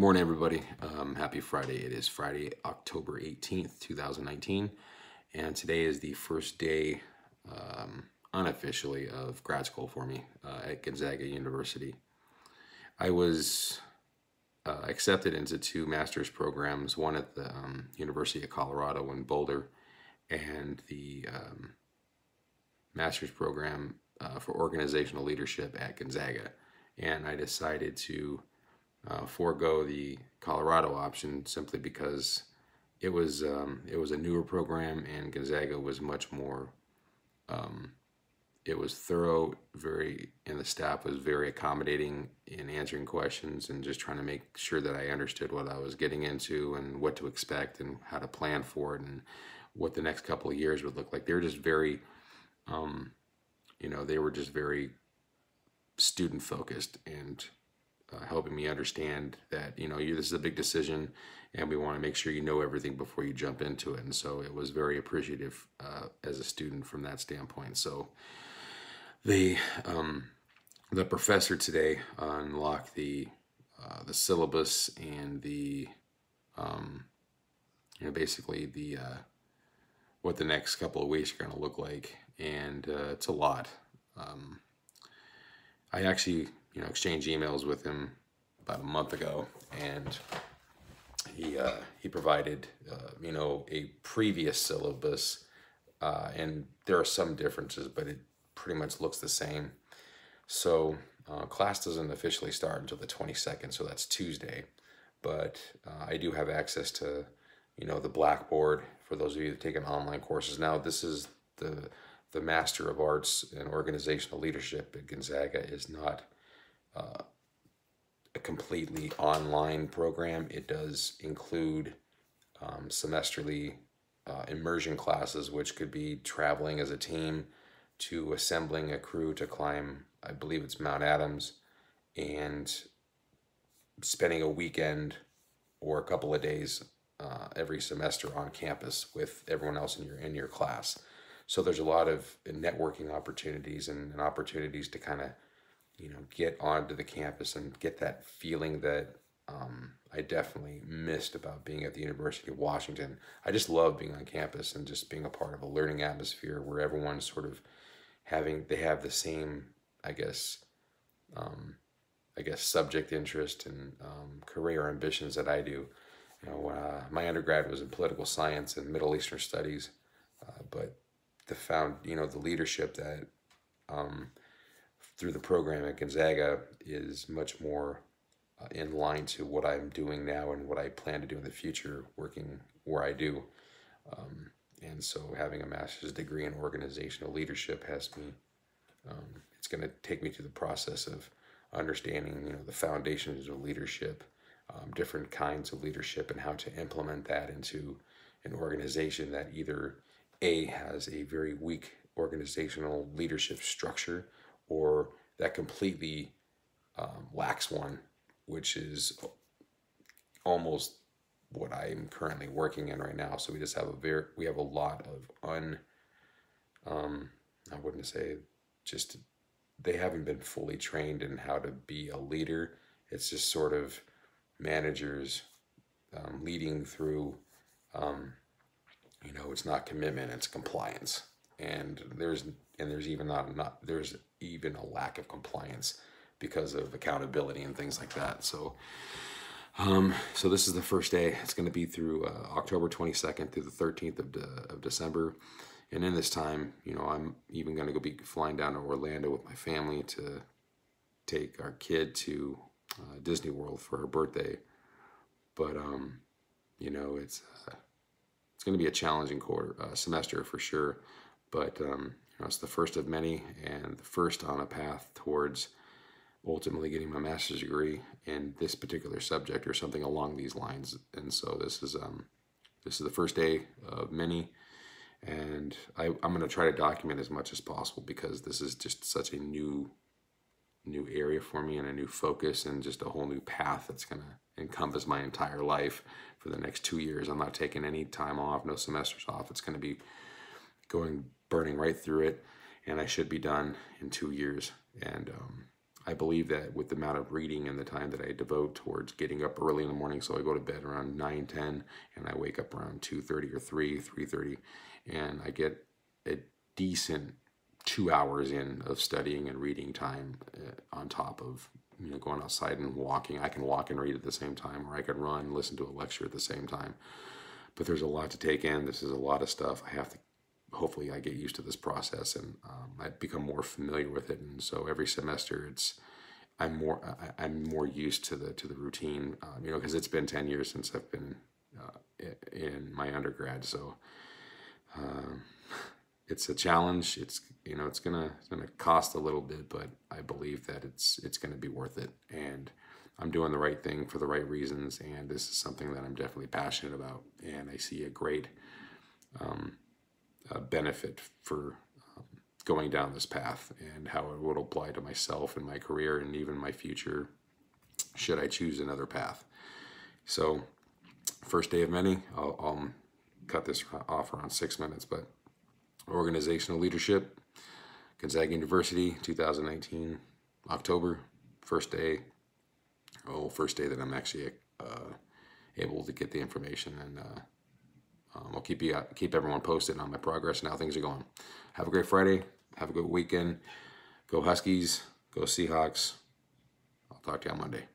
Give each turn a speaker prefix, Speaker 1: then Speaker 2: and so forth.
Speaker 1: Morning, everybody. Um, happy Friday. It is Friday, October 18th, 2019. And today is the first day, um, unofficially, of grad school for me uh, at Gonzaga University. I was uh, accepted into two master's programs, one at the um, University of Colorado in Boulder, and the um, master's program uh, for organizational leadership at Gonzaga. And I decided to uh, forego the Colorado option simply because it was um, it was a newer program and Gonzaga was much more. Um, it was thorough, very, and the staff was very accommodating in answering questions and just trying to make sure that I understood what I was getting into and what to expect and how to plan for it and what the next couple of years would look like. They were just very, um, you know, they were just very student focused and uh, helping me understand that you know you, this is a big decision and we want to make sure you know everything before you jump into it. And so it was very appreciative uh, as a student from that standpoint. So the um, the professor today unlocked the uh, the syllabus and the um, you know basically the uh, what the next couple of weeks are going to look like. And uh, it's a lot. Um, I actually you know, exchange emails with him about a month ago, and he uh, he provided uh, you know a previous syllabus, uh, and there are some differences, but it pretty much looks the same. So uh, class doesn't officially start until the 22nd, so that's Tuesday, but uh, I do have access to you know the Blackboard for those of you that taken online courses. Now this is the the Master of Arts in Organizational Leadership at Gonzaga is not uh, a completely online program. It does include um, semesterly uh, immersion classes, which could be traveling as a team to assembling a crew to climb, I believe it's Mount Adams, and spending a weekend or a couple of days uh, every semester on campus with everyone else in your in your class. So there's a lot of networking opportunities and, and opportunities to kind of you know, get onto the campus and get that feeling that um, I definitely missed about being at the University of Washington. I just love being on campus and just being a part of a learning atmosphere where everyone's sort of having, they have the same, I guess, um, I guess, subject interest and um, career ambitions that I do. You know, uh, my undergrad was in political science and Middle Eastern studies, uh, but the found, you know, the leadership that um, through the program at Gonzaga is much more uh, in line to what I'm doing now and what I plan to do in the future, working where I do. Um, and so having a master's degree in organizational leadership has me, um, it's going to take me through the process of understanding, you know, the foundations of leadership, um, different kinds of leadership and how to implement that into an organization that either A, has a very weak organizational leadership structure or that completely um, lacks one, which is almost what I'm currently working in right now. So we just have a very we have a lot of un um I wouldn't say just they haven't been fully trained in how to be a leader. It's just sort of managers um, leading through um, you know it's not commitment it's compliance and there's and there's even not not there's even a lack of compliance because of accountability and things like that. So, um, so this is the first day. It's going to be through uh, October 22nd through the 13th of, de of December. And in this time, you know, I'm even going to go be flying down to Orlando with my family to take our kid to uh, Disney World for her birthday. But, um, you know, it's, uh, it's going to be a challenging quarter, uh, semester for sure. But um, know, it's the first of many and the first on a path towards ultimately getting my master's degree in this particular subject or something along these lines. And so this is um, this is the first day of many, and I, I'm going to try to document as much as possible because this is just such a new new area for me and a new focus and just a whole new path that's going to encompass my entire life for the next two years. I'm not taking any time off, no semesters off. It's going to be going burning right through it, and I should be done in two years. And um, I believe that with the amount of reading and the time that I devote towards getting up early in the morning, so I go to bed around 9, 10, and I wake up around 2.30 or 3, 3.30, and I get a decent two hours in of studying and reading time uh, on top of you know going outside and walking. I can walk and read at the same time, or I can run, listen to a lecture at the same time. But there's a lot to take in. This is a lot of stuff. I have to hopefully I get used to this process and um, I become more familiar with it. And so every semester, it's I'm more I, am more used to the to the routine. Um, you know, because it's been ten years since I've been uh, in my undergrad, so um, it's a challenge. It's you know it's gonna it's gonna cost a little bit, but I believe that it's it's gonna be worth it. And I'm doing the right thing for the right reasons, and this is something that I'm definitely passionate about. And I see a great um, uh, benefit for um, going down this path and how it would apply to myself and my career and even my future should I choose another path. So, first day of many, I'll, I'll cut this off around six minutes, but organizational leadership, Gonzaga University, 2019, October, first day, oh, first day that I'm actually uh, able to get the information and uh, um, I'll keep you keep everyone posted on my progress and how things are going. Have a great Friday. Have a good weekend. Go Huskies. Go Seahawks. I'll talk to you on Monday.